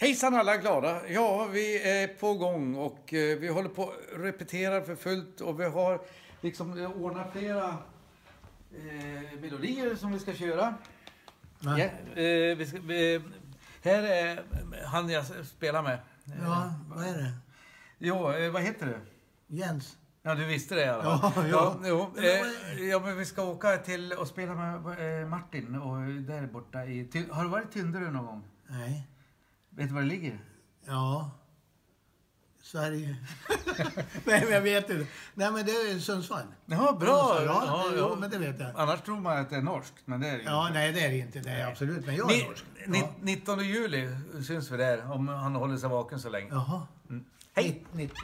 Hejsan alla glada! Ja, vi är på gång och eh, vi håller på att repetera för fullt och vi har liksom ordnat flera eh, melodier som vi ska köra. Ja, eh, vi ska, vi, här är han jag spelar med. Ja, vad är det? Jo, eh, vad heter det? Jens? Ja, du visste det i alla fall. Ja, ja. jo, Men eh, ja, men vi ska åka till och spela med eh, Martin och där borta i... Har du varit i Tynderö någon gång? Nej. Vet du var det ligger? Ja. Sverige. Nej, men jag vet inte. Nej, men det är Sundsvall. Ja, bra! Ja, jo, men det vet jag. Annars tror man att det är norskt, men det är det Ja, inte. nej, det är det inte. Det är absolut. Men jag är Ni, norsk. ni, Ja. 19 juli syns vi där, om han håller sig vaken så länge. Jaha. Mm. Hej! Nitt- nitt-